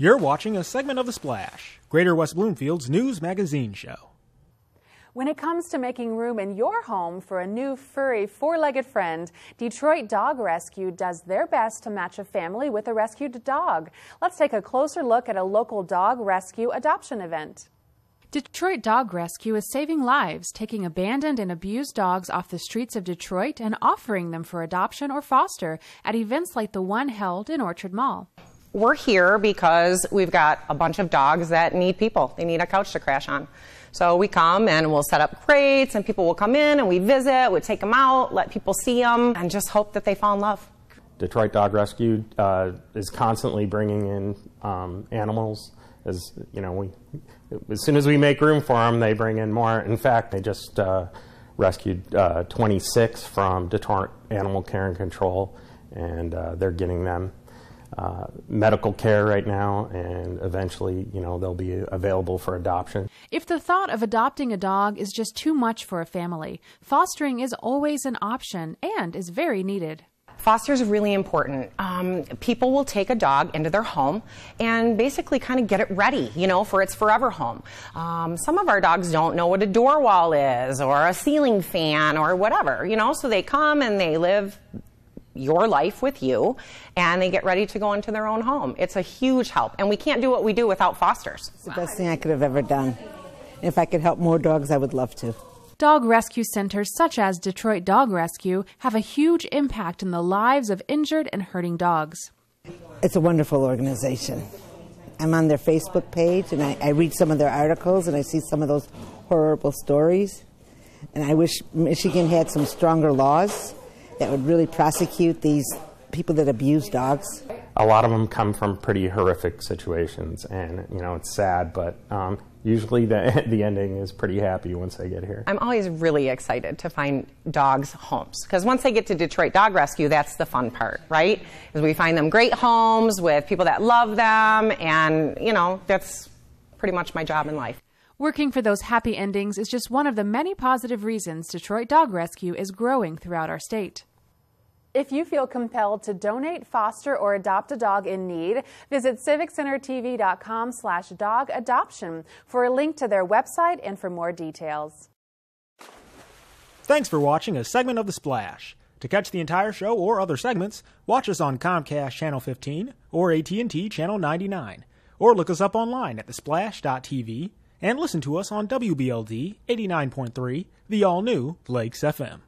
You're watching a segment of The Splash, Greater West Bloomfield's news magazine show. When it comes to making room in your home for a new furry four-legged friend, Detroit Dog Rescue does their best to match a family with a rescued dog. Let's take a closer look at a local dog rescue adoption event. Detroit Dog Rescue is saving lives, taking abandoned and abused dogs off the streets of Detroit and offering them for adoption or foster at events like the one held in Orchard Mall. We're here because we've got a bunch of dogs that need people. They need a couch to crash on. So we come and we'll set up crates and people will come in and we visit, we take them out, let people see them, and just hope that they fall in love. Detroit Dog Rescue uh, is constantly bringing in um, animals. As you know, we as soon as we make room for them, they bring in more. In fact, they just uh, rescued uh, 26 from Detroit Animal Care and Control, and uh, they're getting them uh, medical care right now, and eventually, you know, they'll be available for adoption. If the thought of adopting a dog is just too much for a family, fostering is always an option and is very needed. Foster is really important. Um, people will take a dog into their home and basically kind of get it ready, you know, for its forever home. Um, some of our dogs don't know what a door wall is or a ceiling fan or whatever, you know, so they come and they live your life with you and they get ready to go into their own home. It's a huge help. And we can't do what we do without fosters. It's the best thing I could have ever done. If I could help more dogs, I would love to. Dog rescue centers such as Detroit Dog Rescue have a huge impact in the lives of injured and hurting dogs. It's a wonderful organization. I'm on their Facebook page and I, I read some of their articles and I see some of those horrible stories. And I wish Michigan had some stronger laws that would really prosecute these people that abuse dogs. A lot of them come from pretty horrific situations, and you know it's sad, but um, usually the the ending is pretty happy once they get here. I'm always really excited to find dogs homes because once they get to Detroit Dog Rescue, that's the fun part, right? Is we find them great homes with people that love them, and you know that's pretty much my job in life. Working for those happy endings is just one of the many positive reasons Detroit Dog Rescue is growing throughout our state. If you feel compelled to donate, foster, or adopt a dog in need, visit civiccentertv.com slash dog adoption for a link to their website and for more details. Thanks for watching a segment of The Splash. To catch the entire show or other segments, watch us on Comcast Channel 15 or AT&T Channel 99, or look us up online at thesplash.tv and listen to us on WBLD 89.3, the all-new Lakes FM.